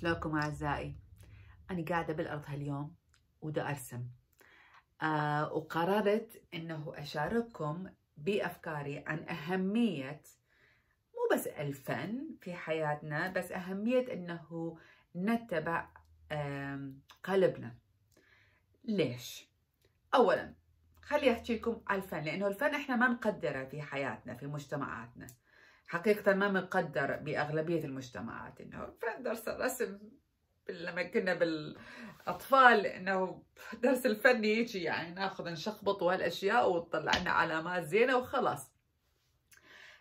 شلونكم أعزائي؟ أنا قاعدة بالأرض هاليوم ودا أرسم آه وقررت أنه أشارككم بأفكاري عن أهمية مو بس الفن في حياتنا بس أهمية أنه نتبع قلبنا ليش؟ أولا خلي أحكي لكم على الفن لأنه الفن إحنا ما نقدره في حياتنا في مجتمعاتنا حقيقة ما بنقدر بأغلبية المجتمعات إنه درس الرسم لما كنا بالأطفال إنه درس الفن يجي يعني ناخذ نشخبط وهالأشياء وتطلع لنا علامات زينة وخلاص.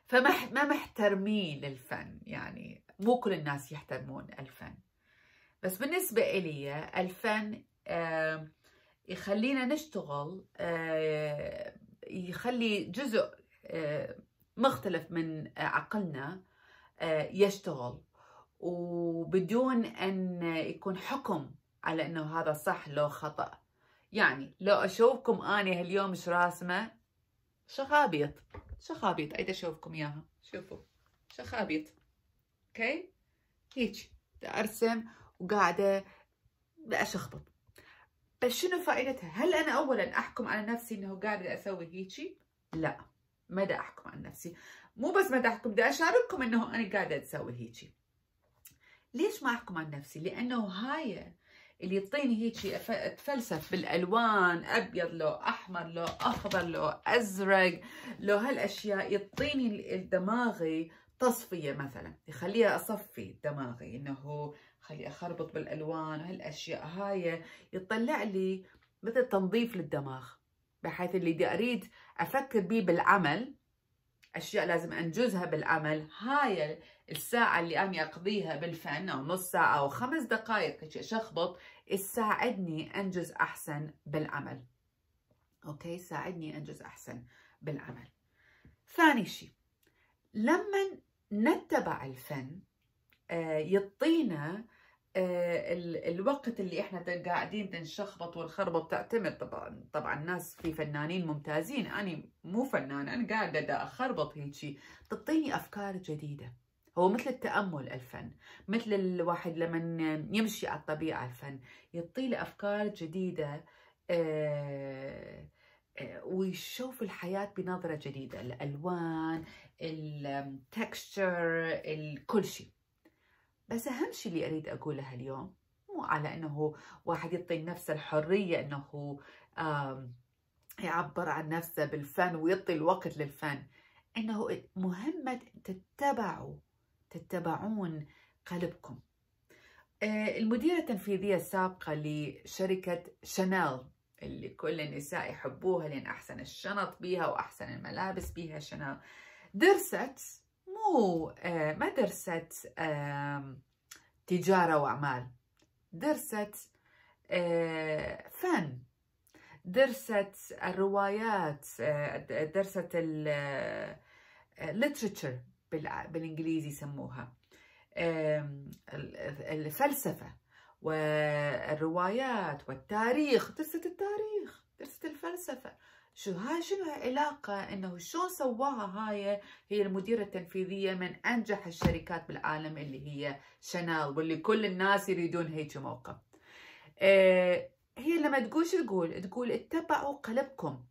فما ما محترمين للفن يعني مو كل الناس يحترمون الفن. بس بالنسبة إلي الفن يخلينا نشتغل يخلي جزء مختلف من عقلنا آه، يشتغل. وبدون أن يكون حكم على أنه هذا صح لو خطأ. يعني لو أشوفكم أنا هاليوم مش راسمة؟ شخابيط. شخابيط. أيد أشوفكم إياها. شوفوا. شخابيط. أوكي؟ هيك. أرسم وقاعدة أشخبط. بس شنو فائدتها؟ هل أنا أولا أحكم على نفسي أنه قاعدة أسوي هيجي؟ لا. مدى أحكم عن نفسي. مو بس مدى أحكم بدي أشارككم إنه أنا قاعدة أسوي هيجي. ليش ما أحكم عن نفسي؟ لأنه هاي اللي يعطيني هيك أتفلسف بالألوان أبيض لو أحمر لو أخضر لو أزرق لو هالأشياء يعطيني دماغي تصفية مثلا. يخليها أصفي دماغي إنه خلي أخربط بالألوان وهالأشياء. هاي يطلع لي مثل تنظيف للدماغ. بحيث اللي بدي أريد أفكر به بالعمل أشياء لازم أنجزها بالعمل. هاي الساعة اللي أنا أقضيها بالفن أو نص ساعة أو خمس دقائق شخبط تساعدني أنجز أحسن بالعمل. أوكي؟ ساعدني أنجز أحسن بالعمل. ثاني شيء لما نتبع الفن آه، يعطينا الوقت اللي إحنا قاعدين نشخبط والخربط تعتمد. طبعا طبعا الناس في فنانين ممتازين. أنا مو فنان أنا قاعدة دا أخربط هيجي تعطيني أفكار جديدة. هو مثل التأمل الفن مثل الواحد لما يمشي على الطبيعة الفن يعطي أفكار جديدة آه، آه، ويشوف الحياة بنظرة جديدة. الألوان التكستشر كل شيء بس أهم شيء اللي أريد أقوله اليوم مو على أنه واحد يعطي نفسه الحرية أنه يعبر عن نفسه بالفن ويعطي الوقت للفن. أنه مهمة تتبعوا تتبعون قلبكم. آه، المديرة التنفيذية السابقة لشركة شانيل اللي كل النساء يحبوها لأن أحسن الشنط بيها وأحسن الملابس بيها شانيل درست آه، ما درست تجارة وأعمال. درست آه، فن. درست الروايات آه، درست الليترشر بالإنجليزي يسموها. الفلسفة والروايات والتاريخ. درست التاريخ درست الفلسفة. شو هاي شنو علاقة؟ إنه شلون سواها هاي؟ هي المديرة التنفيذية من أنجح الشركات بالعالم اللي هي Chanel واللي كل الناس يريدون هيك موقع. آه هي لما تقول شو تقول؟ تقول اتبعوا قلبكم.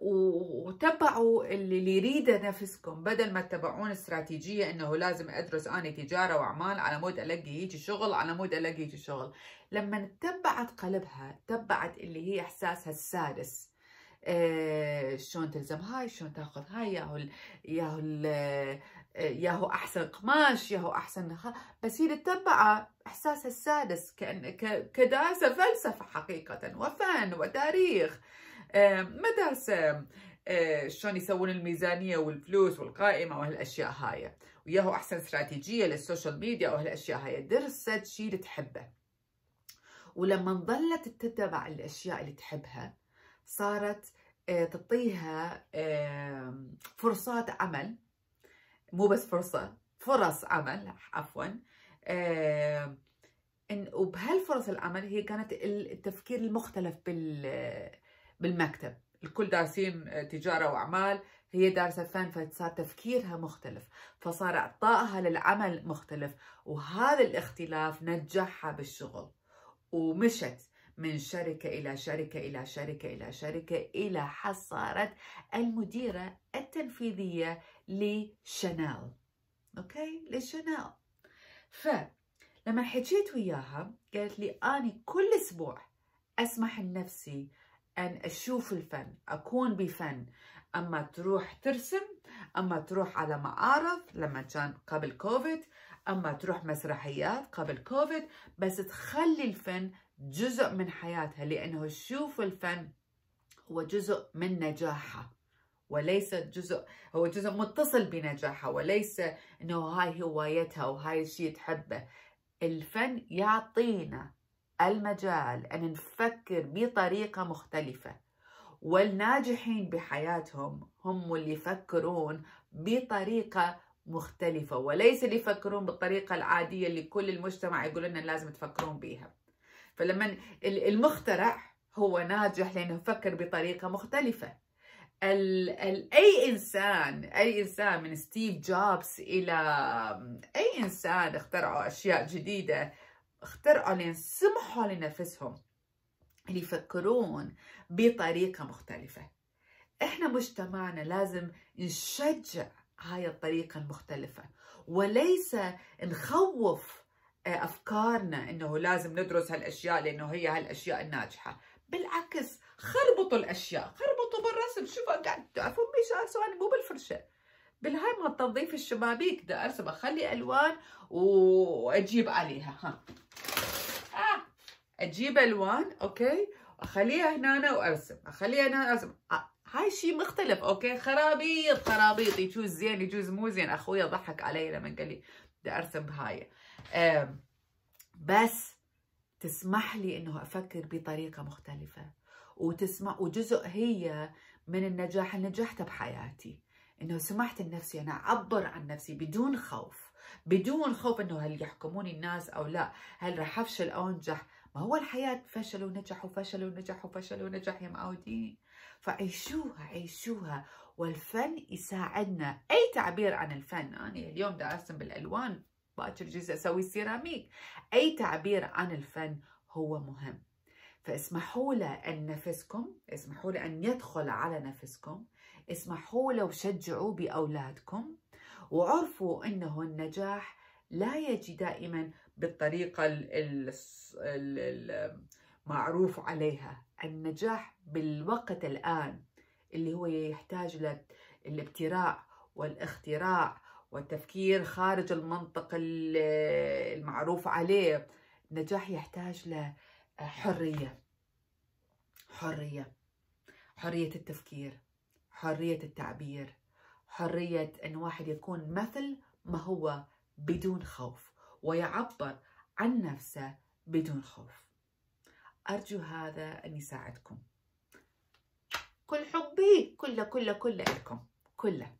وتبعوا اللي يريده نفسكم. بدل ما تتبعون استراتيجية إنه لازم أدرس أنا تجارة وأعمال على مود الاقي هيجي شغل على مود الاقي هيجي شغل. لما تبعت قلبها تبعت اللي هي إحساسها السادس. آه شلون تلزم هاي شلون تأخذ هاي ياهو ياهو ياهو أحسن قماش ياهو أحسن بس هي تتبع إحساسها السادس كأن كدراسة فلسفة حقيقة وفن وتاريخ. آه شلون يسوون الميزانية والفلوس والقائمة وهالأشياء هاي. وياهو أحسن استراتيجية لل social media وهالاشياء هاي. درست شيء تحبه. ولما ظلت تتبع الأشياء اللي تحبها صارت تعطيها فرصات عمل. مو بس فرصة فرص عمل عفوا. وبهالفرص العمل هي كانت التفكير المختلف بالمكتب. الكل دارسين تجارة وأعمال هي دارسة فن فصار تفكيرها مختلف فصار إعطائها للعمل مختلف وهذا الاختلاف نجحها بالشغل ومشت من شركة إلى شركة إلى شركة إلى شركة إلى حد صارت المديرة التنفيذية لشانيل أوكي؟ لشانيل فلما حكيت وياها قالت لي أني كل أسبوع أسمح لنفسي أن أشوف الفن أكون بفن. أما تروح ترسم أما تروح على معارض لما كان قبل كوفيد أما تروح مسرحيات قبل كوفيد بس تخلي الفن جزء من حياتها لأنه تشوف الفن هو جزء من نجاحها وليس جزء هو جزء متصل بنجاحها وليس إنه هاي هوايتها وهاي الشيء تحبه. الفن يعطينا المجال أن نفكر بطريقة مختلفة. والناجحين بحياتهم هم اللي يفكرون بطريقة مختلفة وليس اللي يفكرون بالطريقة العادية اللي كل المجتمع يقول لنا لازم تفكرون بيها. فلما المخترع هو ناجح لأنه يفكر بطريقة مختلفة. ال ال أي إنسان أي إنسان من ستيف جوبز إلى أي إنسان اخترعوا أشياء جديدة اخترعوا لين سمحوا لنفسهم اللي يفكرون بطريقة مختلفة. إحنا مجتمعنا لازم نشجع هاي الطريقة المختلفة وليس نخوف أفكارنا إنه لازم ندرس هالأشياء لأنه هي هالأشياء الناجحة. بالعكس خربطوا الأشياء خربطوا بالرسم. شوفوا قاعد تعرفون مش أرسم؟ مو بالفرشة. بالهاي ما تنظيف الشبابيك دا ارسم اخلي ألوان وأجيب عليها. ها. آه. أجيب ألوان أوكي؟ أخليها هنا وأرسم. أخليها هنا ارسم. هاي شيء مختلف أوكي؟ خرابيط خرابيط. يجوز زين يجوز مو زين. أخويا ضحك علي لما قال لي بدي أرسم بهاي. بس تسمح لي إنه أفكر بطريقة مختلفة. وتسمع وجزء هي من النجاح اللي نجحت بحياتي. إنه سمحت لنفسي أنا أعبر عن نفسي بدون خوف. بدون خوف إنه هل يحكموني الناس أو لا. هل راح أفشل أو أنجح؟ ما هو الحياة فشل ونجح وفشل ونجح وفشل ونجح يا معودين فعيشوها عيشوها. والفن يساعدنا. أي تعبير عن الفن أنا اليوم دا أرسم بالألوان باكر جزء أسوي سيراميك. أي تعبير عن الفن هو مهم. فاسمحوا له أن نفسكم اسمحوا له أن يدخل على نفسكم. اسمحوا له وشجعوا بأولادكم. وعرفوا أنه النجاح لا يجي دائما بالطريقة المعروف عليها. النجاح بالوقت الآن اللي هو يحتاج للابتراع والاختراع والتفكير خارج المنطق المعروف عليه. النجاح يحتاج لحرية حرية. حرية التفكير. حرية التعبير. حرية أن واحد يكون مثل ما هو بدون خوف ويعبر عن نفسه بدون خوف. أرجو هذا أن يساعدكم. كل حبي كله كله كله لكم. كله.